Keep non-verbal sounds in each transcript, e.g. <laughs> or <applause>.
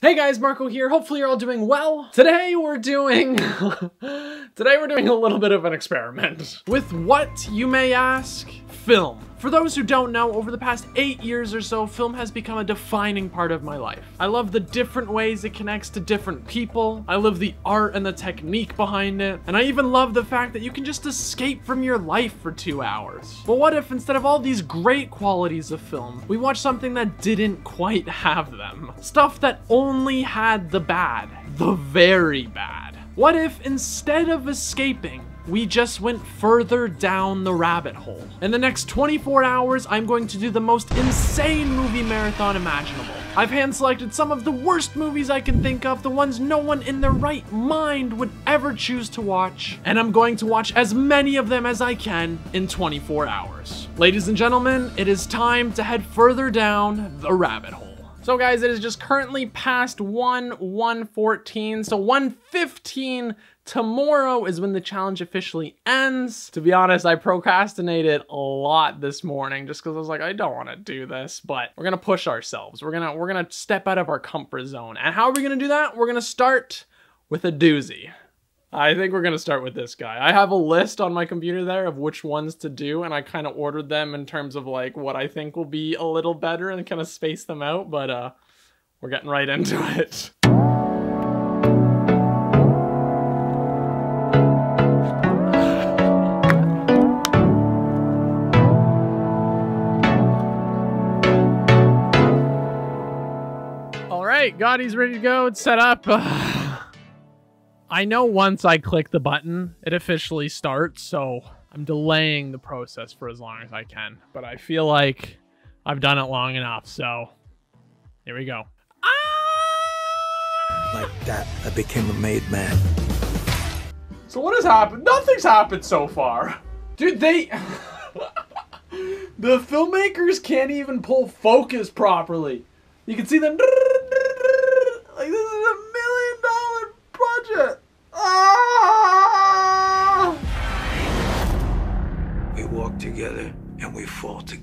Hey guys, Marco here. Hopefully you're all doing well. Today we're doing... <laughs> Today we're doing a little bit of an experiment. With what, you may ask? Film. For those who don't know, over the past eight years or so, film has become a defining part of my life. I love the different ways it connects to different people. I love the art and the technique behind it. And I even love the fact that you can just escape from your life for two hours. But what if instead of all these great qualities of film, we watched something that didn't quite have them? Stuff that only had the bad. The very bad. What if instead of escaping, we just went further down the rabbit hole. In the next 24 hours, I'm going to do the most insane movie marathon imaginable. I've hand selected some of the worst movies I can think of, the ones no one in their right mind would ever choose to watch, and I'm going to watch as many of them as I can in 24 hours. Ladies and gentlemen, it is time to head further down the rabbit hole. So guys, it is just currently past 1 114, so 115 tomorrow is when the challenge officially ends. To be honest, I procrastinated a lot this morning just because I was like, I don't want to do this, but we're gonna push ourselves. We're gonna we're gonna step out of our comfort zone. And how are we gonna do that? We're gonna start with a doozy. I think we're gonna start with this guy. I have a list on my computer there of which ones to do, and I kind of ordered them in terms of like what I think will be a little better and kind of space them out, but uh, we're getting right into it. Right, Gotti's ready to go. It's set up. <sighs> I know once I click the button, it officially starts, so I'm delaying the process for as long as I can. But I feel like I've done it long enough, so here we go. Ah! Like that, I became a made man. So what has happened? Nothing's happened so far. Dude, they... <laughs> the filmmakers can't even pull focus properly. You can see them...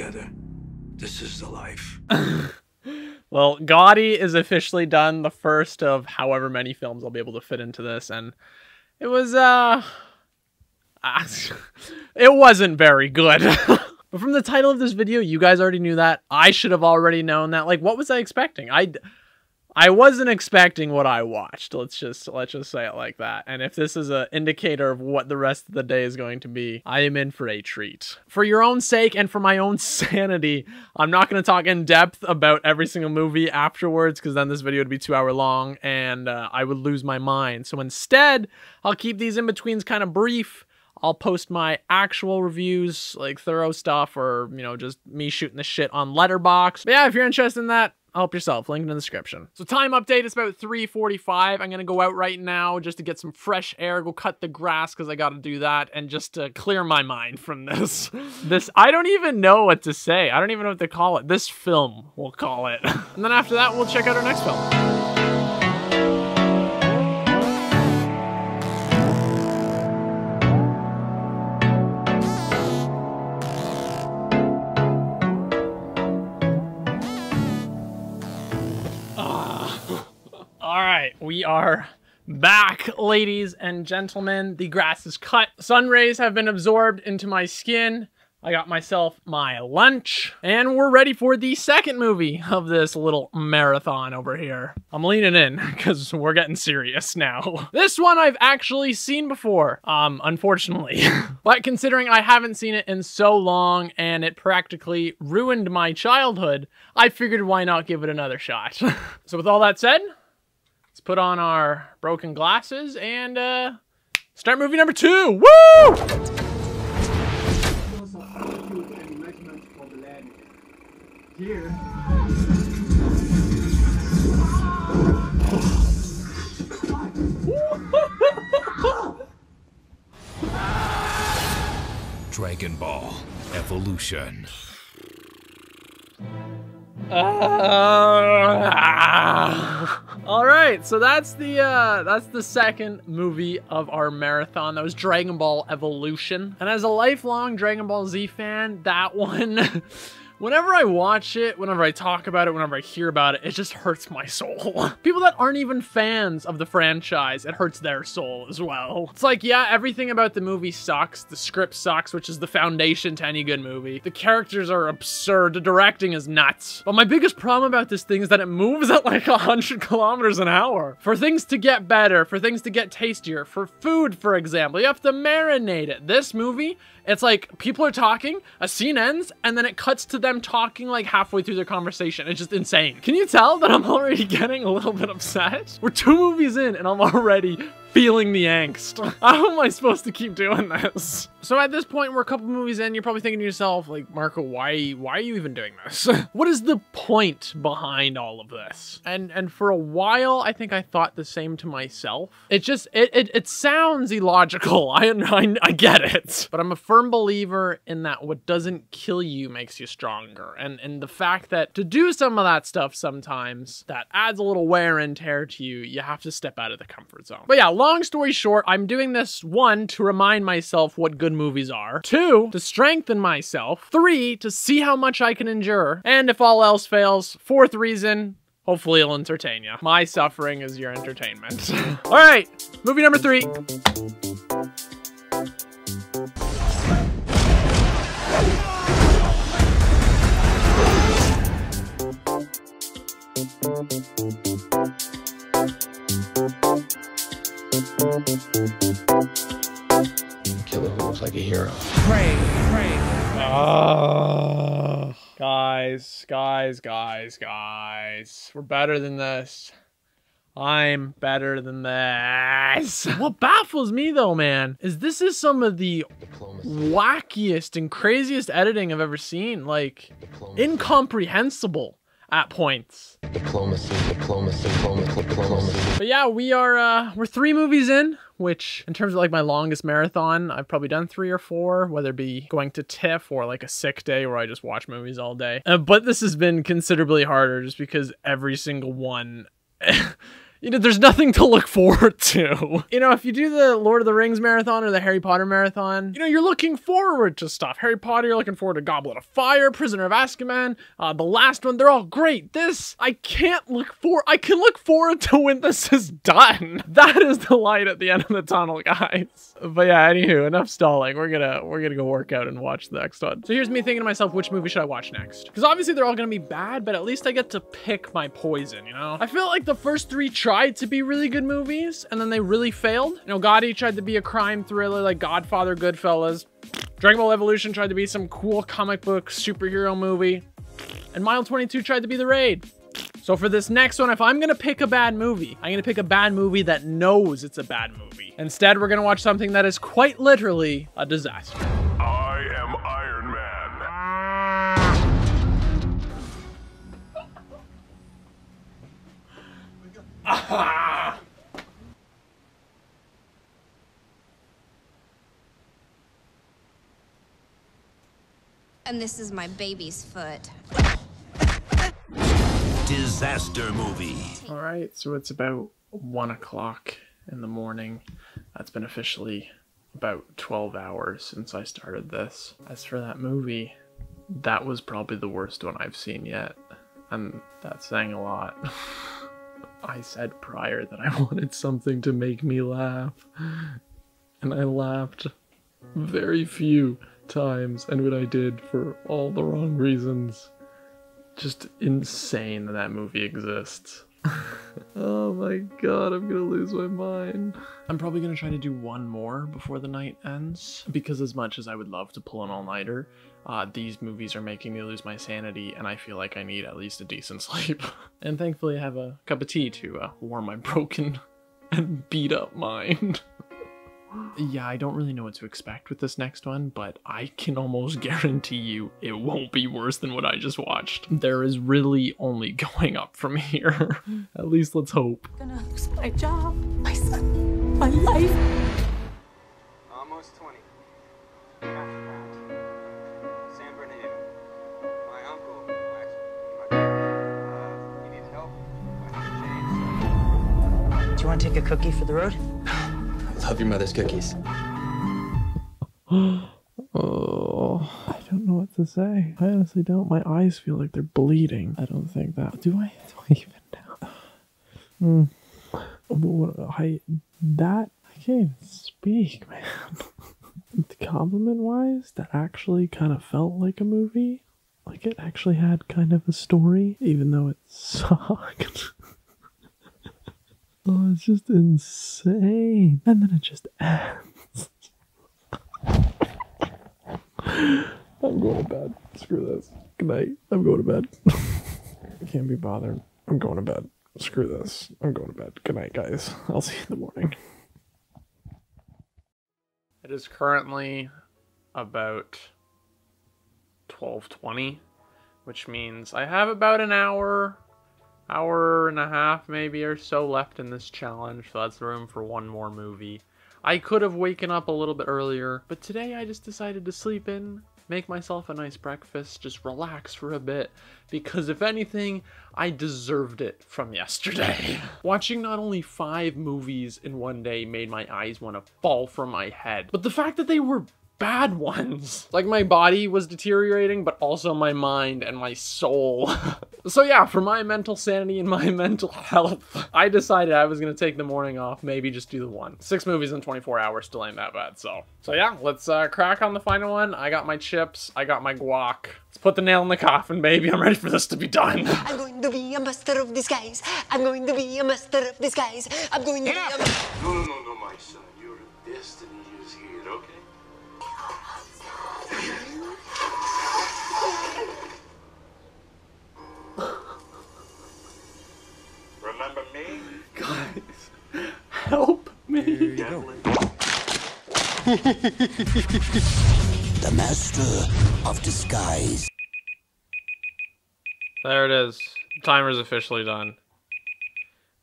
together. This is the life. <laughs> Well, Gotti is officially done the first of however many films I'll be able to fit into this, and it was, uh... <laughs> it wasn't very good. <laughs> but from the title of this video, you guys already knew that. I should have already known that. Like, what was I expecting? I... I wasn't expecting what I watched. Let's just let's just say it like that. And if this is an indicator of what the rest of the day is going to be, I am in for a treat. For your own sake and for my own <laughs> sanity, I'm not going to talk in depth about every single movie afterwards because then this video would be two hour long and uh, I would lose my mind. So instead, I'll keep these in betweens kind of brief. I'll post my actual reviews, like thorough stuff, or you know, just me shooting the shit on Letterboxd. But yeah, if you're interested in that, help yourself. Link in the description. So time update is about 3:45. I'm gonna go out right now just to get some fresh air, go cut the grass because I got to do that, and just to clear my mind from this. <laughs> this I don't even know what to say. I don't even know what to call it. This film, we'll call it. <laughs> and then after that, we'll check out our next film. We are back, ladies and gentlemen. The grass is cut. Sun rays have been absorbed into my skin. I got myself my lunch, and we're ready for the second movie of this little marathon over here. I'm leaning in <laughs> because we're getting serious now. This one I've actually seen before, um, unfortunately. <laughs> but considering I haven't seen it in so long and it practically ruined my childhood, I figured why not give it another shot. <laughs> so with all that said, let's put on our broken glasses and uh, start movie number two. Woo! Here. Dragon Ball Evolution. All right, so that's the uh, that's the second movie of our marathon. That was Dragon Ball Evolution, and as a lifelong Dragon Ball Z fan, that one <laughs> Whenever I watch it, whenever I talk about it, whenever I hear about it, it just hurts my soul. <laughs> People that aren't even fans of the franchise, it hurts their soul as well. It's like, yeah, everything about the movie sucks. The script sucks, which is the foundation to any good movie. The characters are absurd. The directing is nuts. But my biggest problem about this thing is that it moves at like <laughs> 100 kilometers an hour. For things to get better, for things to get tastier, for food, for example, you have to marinate it. This movie, it's like people are talking, a scene ends, and then it cuts to them talking like halfway through their conversation. It's just insane. Can you tell that I'm already <laughs> getting a little bit upset? We're two movies in and I'm already feeling the angst. <laughs> How am I supposed to keep doing this? So at this point, we're a couple movies in, you're probably thinking to yourself, like, Marco, why why are you even doing this? <laughs> what is the point behind all of this? And and for a while, I think I thought the same to myself. It just it it, it sounds illogical. <laughs> I, I I get it. But I'm a firm believer in that what doesn't kill you makes you stronger. And and the fact that to do some of that stuff sometimes that adds a little wear and tear to you, you have to step out of the comfort zone. But yeah, long story short, I'm doing this one to remind myself what good movies are, two to strengthen myself, three to see how much I can endure, and if all else fails, fourth reason. Hopefully it'll entertain you. My suffering is your entertainment. <laughs> all right, movie number three. Guys, guys, guys. We're better than this. I'm better than this. <laughs> What baffles me though, man, is this is some of the Diplomacy. wackiest and craziest editing I've ever seen. Like, Diplomacy. incomprehensible at points. Diplomacy. Diplomacy. Diplomacy. Diplomacy. But yeah, we are uh we're three movies in, which in terms of like my longest marathon, I've probably done three or four, whether it be going to TIFF or like a sick day where I just watch movies all day. Uh, but this has been considerably harder just because every single one <laughs> You know, there's nothing to look forward to. You know, if you do the Lord of the Rings marathon or the Harry Potter marathon, you know, you're looking forward to stuff. Harry Potter, you're looking forward to Goblet of Fire, Prisoner of Azkaban, uh, the last one, they're all great. This, I can't look for, I can look forward to when this is done. <laughs> That is the light at the end of the tunnel, guys. But yeah, anywho, enough stalling. We're gonna, we're gonna go work out and watch the next one. So here's me thinking to myself, which movie should I watch next? Because obviously they're all gonna be bad, but at least I get to pick my poison, you know? I feel like the first three tried to be really good movies, and then they really failed. You know, Gotti tried to be a crime thriller like Godfather, Goodfellas. Dragon Ball Evolution tried to be some cool comic book superhero movie. And Mile 22 tried to be The Raid. So for this next one, if I'm gonna pick a bad movie, I'm gonna pick a bad movie that knows it's a bad movie. Instead, we're gonna watch something that is quite literally a disaster. I am Iron Man. And this is my baby's foot. Disaster movie. All right, so it's about one o'clock in the morning. That's been officially about 12 hours since I started this. As for that movie, that was probably the worst one I've seen yet. And that's saying a lot. <laughs> I said prior that I <laughs> wanted something to make me laugh. And I laughed very few times, and when I did, for all the wrong reasons. Just insane that that movie exists. <laughs> oh my god, I'm gonna lose my mind. I'm probably gonna try to do one more before the night ends, because as much as I would love to pull an all nighter, uh, these movies are making me lose my sanity, and I feel like I need at least a decent <laughs> sleep. and thankfully, I have a cup of tea to uh, warm my broken <laughs> and beat up mind. Yeah, I don't really know what to expect with this next one, but I can almost <laughs> guarantee you it won't be worse than what I just watched. There is really only <laughs> going up from here. At least let's hope. I'm gonna lose my job, my son, my life. Almost 20. After that, San Bernardino. My uncle, actually, my dad, uh, he needs help. I need to change. Do you want to take a cookie for the road? <laughs> Love your mother's cookies. <gasps> Oh, I don't know what to say. I honestly don't. My eyes feel like they're bleeding. I don't think that. Do I? <laughs> Do I even know? <sighs> Hmm. What, I that I can't even speak, <laughs> man. Compliment wise, that actually kind of felt like a movie. Like it actually had kind of a story, even though it <laughs> sucked. Oh, it's just insane. And then it just ends. I'm going to bed. Screw this. Good night. I'm going to bed. I <laughs> can't be bothered. I'm going to bed. Screw this. I'm going to bed. Good night, guys. I'll see you in the morning. It is currently about 12:20, which means I have about an hour, hour and a half maybe or so left in this challenge. So that's room for one more movie. I could have waken up a little bit earlier, but today I just decided to sleep in, make myself a nice breakfast, just relax for a bit, because if anything, I deserved it from <laughs> yesterday. Watching not only five movies in one day made my eyes want to fall from my head, but the fact that they were bad ones. Like my body was deteriorating, but also my mind and my soul. <laughs> so yeah, for my mental sanity and my <laughs> mental health, I decided I was gonna take the morning off, maybe just do the one. Six movies in 24 hours still ain't that bad, so. So yeah, let's uh, crack on the final one. I got my chips, I got my guac. Let's put the nail in the coffin, baby. I'm ready for this to be done. <laughs> I'm going to be a master of disguise. I'm going to be a master of disguise. I'm going to be a... No, no, no, no, my son. Help me. Definitely. <laughs> The master of disguise. There it is. Timer's officially done.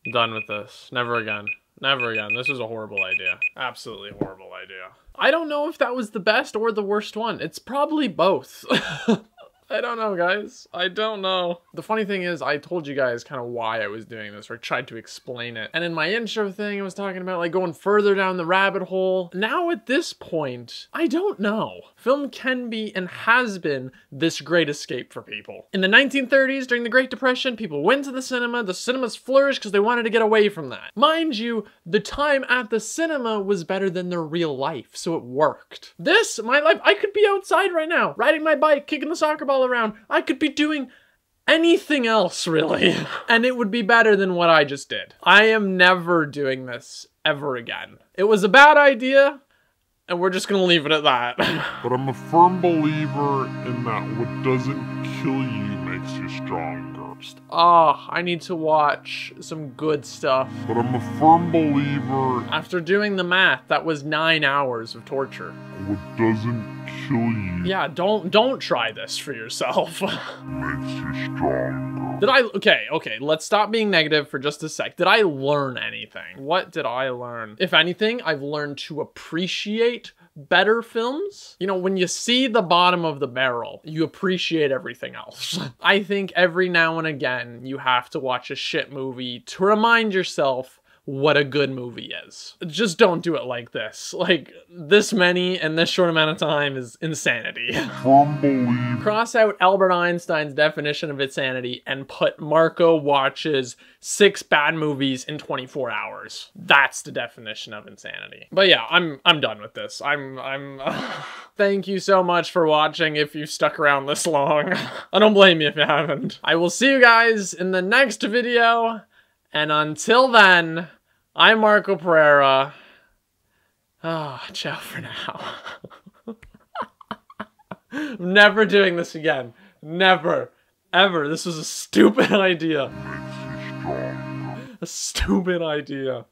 I'm done with this. Never again. Never again. This is a horrible idea. Absolutely horrible idea. I don't know if that was the best or the worst one. It's probably both. <laughs> I don't know, guys. I don't know. The funny thing is, I told you guys kind of why I was doing this, or tried to explain it. And in my intro thing, I was talking about like going further down the rabbit hole. Now at this point, I don't know. Film can be and has been this great escape for people. In the 1930s, during the Great Depression, people went to the cinema. The cinemas flourished because they wanted to get away from that. Mind you, the time at the cinema was better than their real life, so it worked. This, my life, I could be outside right now, riding my bike, kicking the soccer ball around. I could be doing anything else, really. <laughs> and it would be better than what I just did. I am never doing this ever again. It was a bad idea, and we're just gonna leave it at that. <laughs> But I'm a firm believer in that what doesn't kill you makes you stronger. Oh, I need to watch some good stuff. But I'm a firm believer After doing the math, that was nine hours of torture. Oh, what doesn't kill you Yeah, don't don't try this for yourself. <laughs> makes you stronger. Did I okay, okay, let's stop being negative for just a sec. Did I learn anything? What did I learn? If anything, I've learned to appreciate better films. You know, when you see the bottom of the barrel, you appreciate everything else. <laughs> I think every now and again you have to watch a shit movie to remind yourself what a good movie is. Just don't do it like this. Like, this many in this short amount of time is insanity. Cross out Albert Einstein's definition of insanity and put Marco watches six bad movies in 24 hours. That's the definition of insanity. But yeah, I'm I'm done with this. I'm I'm <laughs> Thank you so much for watching if you stuck around this long. <laughs> I don't blame you if you haven't. I will see you guys in the next video. And until then, I'm Marco Pereira. Ah, ciao for now. I'm never doing this again. Never. Ever. This was a stupid <laughs> idea. A stupid idea.